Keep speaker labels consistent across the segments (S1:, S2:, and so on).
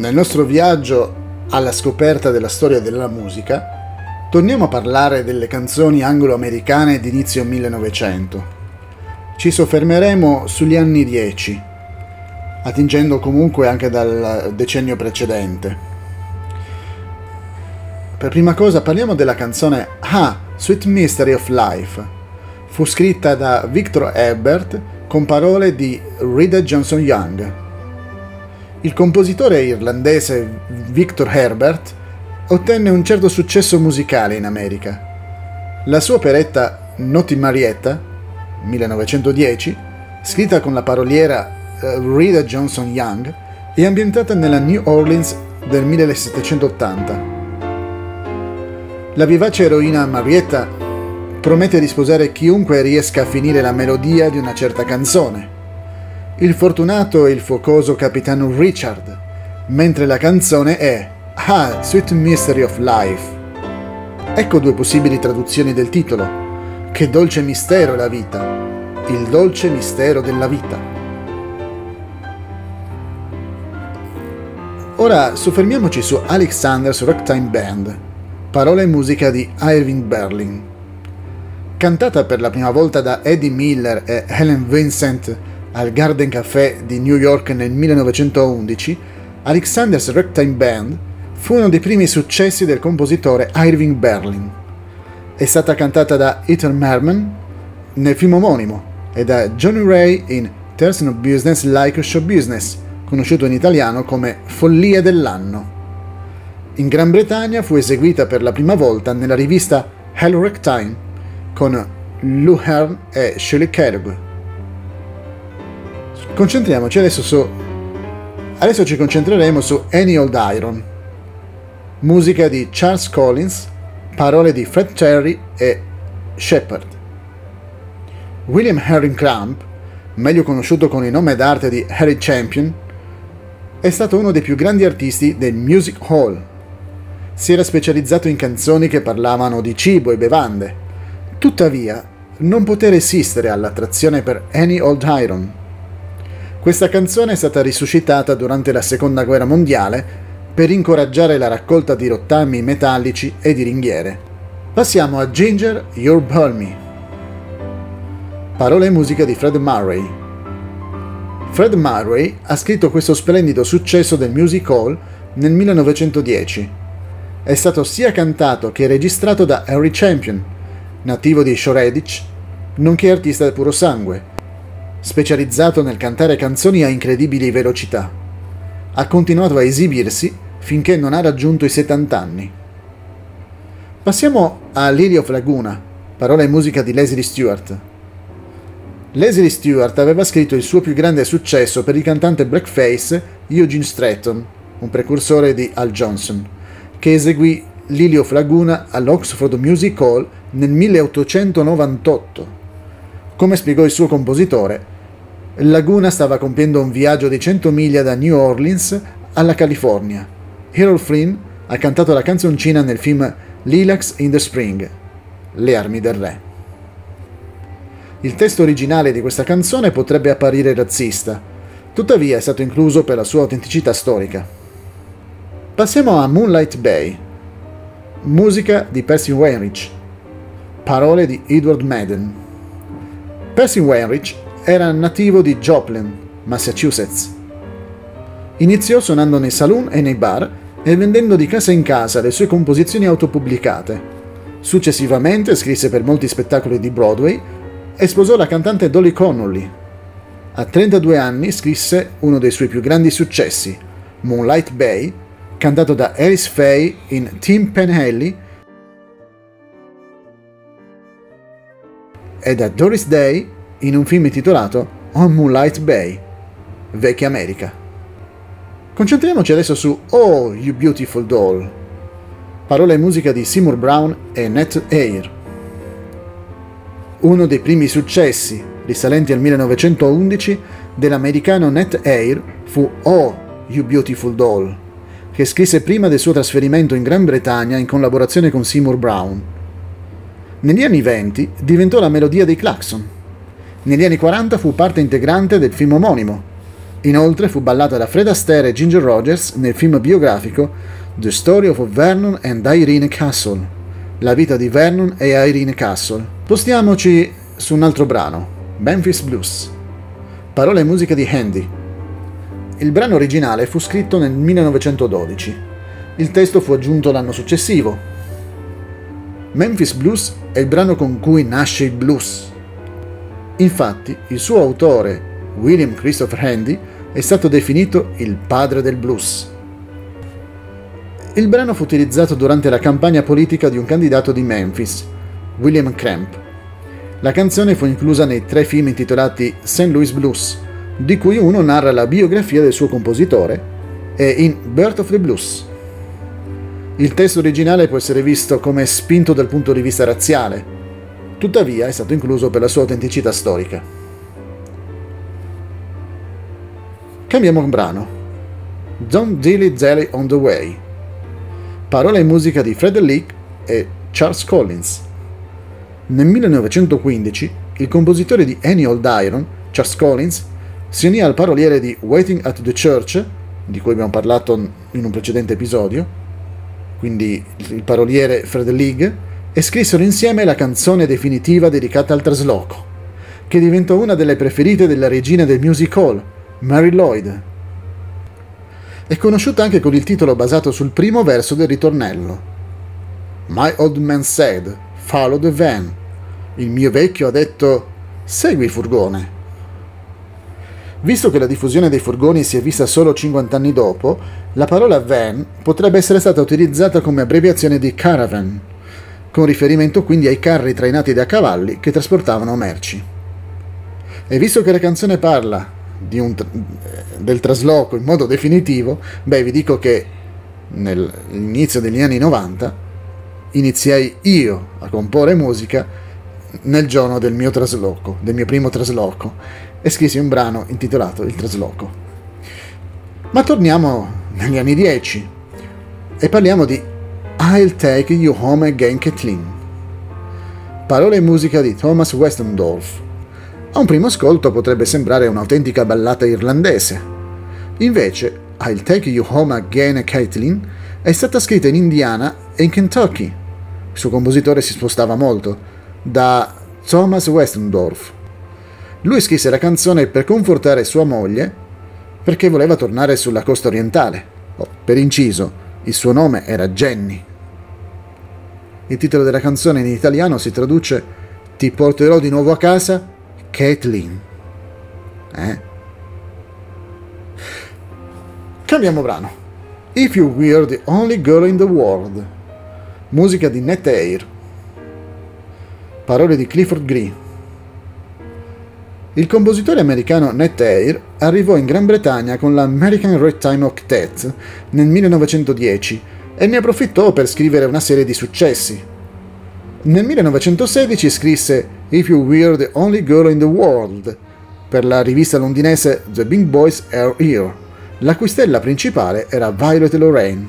S1: Nel nostro viaggio alla scoperta della storia della musica, torniamo a parlare delle canzoni anglo-americane di inizio 1900. Ci soffermeremo sugli anni 10, attingendo comunque anche dal decennio precedente. Per prima cosa parliamo della canzone Ah, Sweet Mystery of Life. Fu scritta da Victor Herbert con parole di Rita Johnson Young. Il compositore irlandese Victor Herbert ottenne un certo successo musicale in America. La sua operetta Noti Marietta, 1910, scritta con la paroliera uh, Rita Johnson Young, è ambientata nella New Orleans del 1780. La vivace eroina Marietta promette di sposare chiunque riesca a finire la melodia di una certa canzone il fortunato e il focoso capitano Richard, mentre la canzone è Ah, Sweet Mystery of Life. Ecco due possibili traduzioni del titolo. Che dolce mistero è la vita. Il dolce mistero della vita. Ora soffermiamoci su Alexander's Ragtime Band, parola e musica di Irving Berlin. Cantata per la prima volta da Eddie Miller e Helen Vincent al Garden Café di New York nel 1911, Alexander's Ragtime Band fu uno dei primi successi del compositore Irving Berlin. È stata cantata da Ethan Merman nel film omonimo e da Johnny Ray in There's No Business Like Show Business, conosciuto in italiano come Follia dell'anno. In Gran Bretagna fu eseguita per la prima volta nella rivista Hello Ragtime con Lou Hearn e Shirley Kellogg concentriamoci adesso su adesso ci concentreremo su Any Old Iron. Musica di Charles Collins parole di Fred Terry e Shepard. William Henry Cramp meglio conosciuto con il nome d'arte di Harry Champion è stato uno dei più grandi artisti del music hall. Si era specializzato in canzoni che parlavano di cibo e bevande. Tuttavia non poté resistere all'attrazione per Any Old Iron questa canzone è stata risuscitata durante la Seconda Guerra Mondiale per incoraggiare la raccolta di rottami metallici e di ringhiere. Passiamo a Ginger, You're Balmy. Parole e musica di Fred Murray. Fred Murray ha scritto questo splendido successo del music hall nel 1910. È stato sia cantato che registrato da Harry Champion, nativo di Shoreditch, nonché artista del puro sangue, specializzato nel cantare canzoni a incredibili velocità. Ha continuato a esibirsi finché non ha raggiunto i 70 anni. Passiamo a Lily of Laguna, parola e musica di Leslie Stewart. Leslie Stewart aveva scritto il suo più grande successo per il cantante blackface Eugene Stratton, un precursore di Al Johnson, che eseguì Lily of Laguna all'Oxford Music Hall nel 1898. Come spiegò il suo compositore, Laguna stava compiendo un viaggio di 100 miglia da New Orleans alla California. Harold Flynn ha cantato la canzoncina nel film Lilacs in the Spring, Le armi del re. Il testo originale di questa canzone potrebbe apparire razzista, tuttavia è stato incluso per la sua autenticità storica. Passiamo a Moonlight Bay, musica di Percy Weinrich, parole di Edward Madden. Percy Weinrich era nativo di Joplin, Massachusetts. Iniziò suonando nei saloon e nei bar e vendendo di casa in casa le sue composizioni autopubblicate. Successivamente scrisse per molti spettacoli di Broadway e sposò la cantante Dolly Connolly. A 32 anni scrisse uno dei suoi più grandi successi, Moonlight Bay, cantato da Alice Faye in Tim Penhaley e da Doris Day in un film intitolato On Moonlight Bay, Vecchia America. Concentriamoci adesso su Oh, You Beautiful Doll, parola e musica di Seymour Brown e Nat Air. Uno dei primi successi, risalenti al 1911, dell'americano Nat Air fu Oh, You Beautiful Doll, che scrisse prima del suo trasferimento in Gran Bretagna in collaborazione con Seymour Brown. Negli anni 20 diventò la melodia dei Claxon. Negli anni 40 fu parte integrante del film omonimo. Inoltre fu ballata da Fred Astaire e Ginger Rogers nel film biografico The Story of Vernon and Irene Castle, la vita di Vernon e Irene Castle. Spostiamoci su un altro brano, Memphis Blues. Parole e musica di Handy. Il brano originale fu scritto nel 1912. Il testo fu aggiunto l'anno successivo. Memphis Blues è il brano con cui nasce il blues. Infatti, il suo autore, William Christopher Handy, è stato definito il padre del blues. Il brano fu utilizzato durante la campagna politica di un candidato di Memphis, William Cramp. La canzone fu inclusa nei tre film intitolati St. Louis Blues, di cui uno narra la biografia del suo compositore, e in Birth of the Blues. Il testo originale può essere visto come spinto dal punto di vista razziale, tuttavia è stato incluso per la sua autenticità storica. Cambiamo un brano. Don't Dilly Dally on the Way. Parola e musica di Fred Leak e Charles Collins. Nel 1915 il compositore di Any Old Iron, Charles Collins, si unì al paroliere di Waiting at the Church, di cui abbiamo parlato in un precedente episodio, quindi il paroliere Fred League, e scrissero insieme la canzone definitiva dedicata al trasloco, che diventò una delle preferite della regina del music hall, Mary Lloyd. È conosciuta anche con il titolo basato sul primo verso del ritornello. My old man said, follow the van. Il mio vecchio ha detto, segui il furgone. Visto che la diffusione dei furgoni si è vista solo 50 anni dopo, la parola van potrebbe essere stata utilizzata come abbreviazione di caravan, con riferimento quindi ai carri trainati da cavalli che trasportavano merci. E visto che la canzone parla un, del trasloco in modo definitivo, beh, vi dico che nell'inizio degli anni 90 iniziai io a comporre musica nel giorno del mio trasloco, del mio primo trasloco, e scrissi un brano intitolato Il trasloco. Ma torniamo negli anni 10 e parliamo di I'll Take You Home Again Kathleen. Parole e musica di Thomas Westendorf a un primo ascolto potrebbe sembrare un'autentica ballata irlandese. Invece, I'll Take You Home Again Caitlin è stata scritta in Indiana e in Kentucky. Il suo compositore si spostava molto, da Thomas Westendorf. Lui scrisse la canzone per confortare sua moglie perché voleva tornare sulla costa orientale. Oh, per inciso, il suo nome era Jenny. Il titolo della canzone in italiano si traduce Ti porterò di nuovo a casa Caitlin. Eh? Cambiamo brano. If You Were the Only Girl in the World. Musica di Net Air. Parole di Clifford Green. Il compositore americano Net Air arrivò in Gran Bretagna con l'American Ragtime Octet nel 1910 e ne approfittò per scrivere una serie di successi. Nel 1916 scrisse If You Were the Only Girl in the World per la rivista londinese The Big Boys Are Here, la cui stella principale era Violet Lorraine.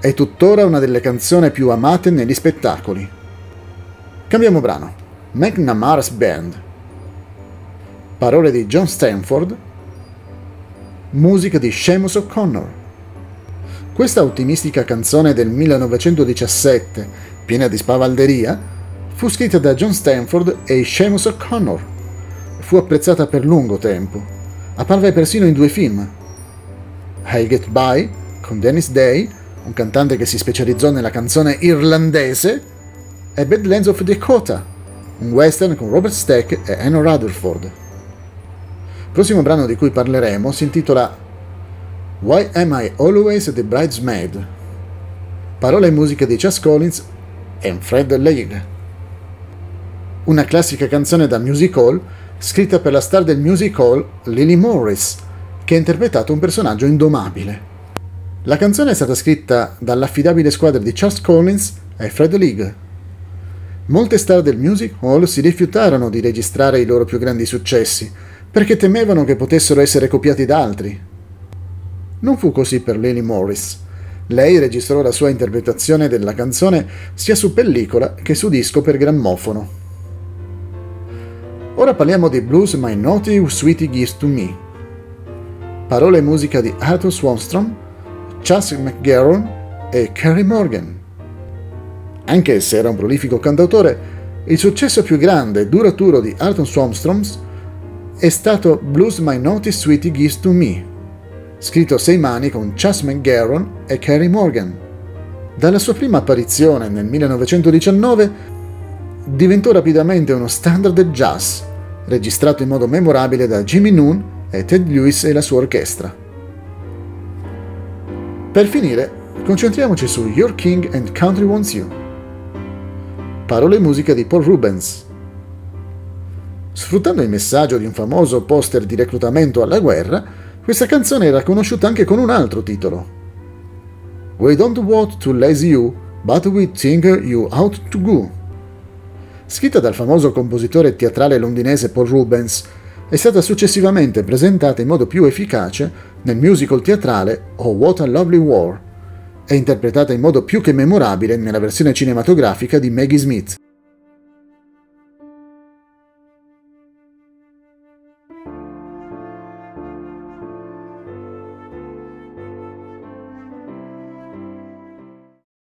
S1: È tuttora una delle canzoni più amate negli spettacoli. Cambiamo brano. McNamara's Band. Parole di John Stanford. Musica di Seamus O'Connor. Questa ottimistica canzone del 1917, piena di spavalderia, Fu scritta da John Stanford e Seamus O'Connor. Fu apprezzata per lungo tempo. Apparve persino in due film. I'll Get By con Dennis Day, un cantante che si specializzò nella canzone irlandese, e Badlands of Dakota, un western con Robert Stack e Anna Rutherford. Il prossimo brano di cui parleremo si intitola Why Am I Always the Bridesmaid? Parola e musica di Chas Collins e Fred Leigh una classica canzone da music hall scritta per la star del music hall Lily Morris, che ha interpretato un personaggio indomabile. La canzone è stata scritta dall'affidabile squadra di Charles Collins e Fred League. Molte star del music hall si rifiutarono di registrare i loro più grandi successi perché temevano che potessero essere copiati da altri. Non fu così per Lily Morris. Lei registrò la sua interpretazione della canzone sia su pellicola che su disco per grammofono. Ora parliamo di Blues My Naughty Sweetie Gives to Me. parole e musica di Arthur Swanstrom, Chas McGarron e Carrie Morgan. Anche se era un prolifico cantautore, il successo più grande e duraturo di Arthur Swanstrom è stato Blues My Naughty Sweetie Gives to Me, scritto a sei mani con Chas McGarron e Carrie Morgan. Dalla sua prima apparizione nel 1919 diventò rapidamente uno standard jazz, registrato in modo memorabile da Jimmy Noon e Ted Lewis e la sua orchestra. Per finire, concentriamoci su Your King and Country Wants You. Parole e musica di Paul Rubens. Sfruttando il messaggio di un famoso poster di reclutamento alla guerra, questa canzone era conosciuta anche con un altro titolo, We don't want to lazy you, but we think you out to go. Scritta dal famoso compositore teatrale londinese Paul Rubens, è stata successivamente presentata in modo più efficace nel musical teatrale Oh What a Lovely War e interpretata in modo più che memorabile nella versione cinematografica di Maggie Smith.